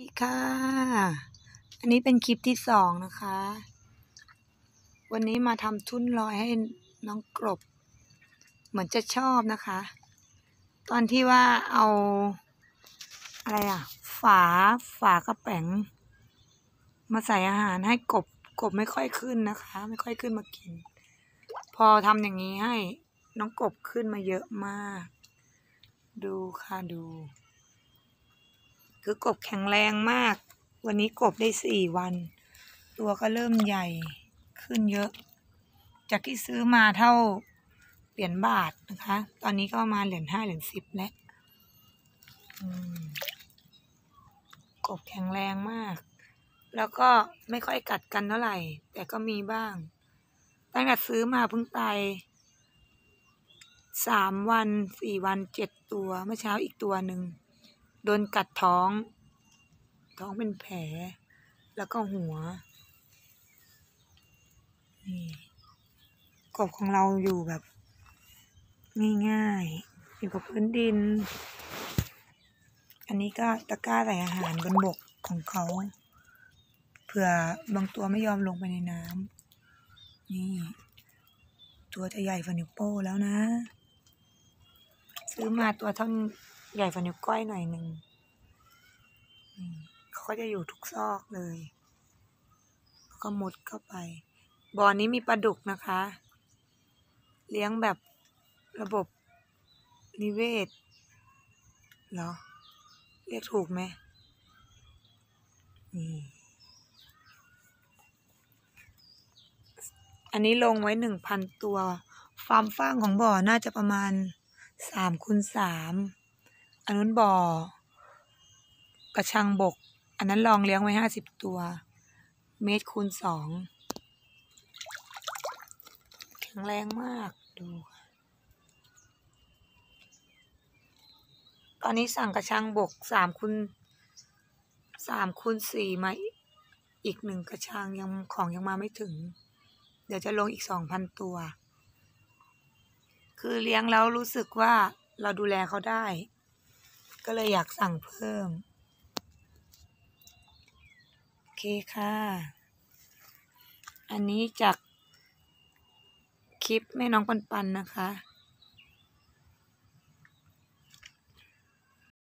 ดีค่ะ อันนี้เป็นคลิปที่สองนะคะ วันนี้มาทำทุ่นลอยให้น้องกรบ เหมือนจะชอบนะคะ ตอนที่ว่าเอา อะไรอะฝาฝากระแป๋ง มาใส่อาหารให้กบกบไม่ค่อยขึ้นนะคะ ไม่ค่อยขึ้นมากิน พอทำอย่างนี้ให้น้องกบขึ้นมาเยอะมาก ดูค่ะดู คือกบแข็งแรงมาก วันนี้กบได้สี่วัน ตัวก็เริ่มใหญ่ขึ้นเยอะ จากที่ซื้อมาเท่าเหรียญบาทนะคะ ตอนนี้ก็มาเหรียญห้าเหรียญสิบแล้วกบแข็งแรงมาก แล้วก็ไม่ค่อยกัดกันเท่าไหร่ แต่ก็มีบ้าง ตั้งแต่ซื้อมาเพิ่งตายสามวันสี่วันเจ็ดตัว เมื่อเช้าอีกตัวหนึ่ง โดนกัดท้อง ท้องเป็นแผล แล้วก็หัว นี่กบของเราอยู่แบบ ง่ายๆ อยู่กับพื้นดิน อันนี้ก็ตะกร้าใส่อาหารบนบกของเขาเผื่อบางตัวไม่ยอมลงไปในน้ำนี่ ตัวจะใหญ่ฝันนิ้วโป้แล้วนะ ซื้อมาตัวเท่า ใหญ่ฝันนิ้วก้อยหน่อยหนึ่งเขาก็จะอยู่ทุกซอกเลยแล้วก็มุดเข้าไป บ่อนี้มีปลาดุกนะคะ เลี้ยงแบบระบบนิเวศเหรอ เรียกถูกไหมนี่อันนี้ลงไว้หนึ่งพันตัว ฟาร์มฟางของบ่อน่าจะประมาณสามคูณสาม อันนู้นบ่อ กระชังบก อันนั้นลองเลี้ยงไว้ห้าสิบตัว เมตรคูณสอง แข็งแรงมากดู ตอนนี้สั่งกระชังบกสามคูณสามคูณสี่มาอีกหนึ่งกระชังยังของยังมาไม่ถึง เดี๋ยวจะลงอีกสองพันตัว คือเลี้ยงแล้วรู้สึกว่าเราดูแลเขาได้ ก็เลยอยากสั่งเพิ่ม โอเคค่ะ อันนี้จากคลิปแม่น้องปันปันนะคะ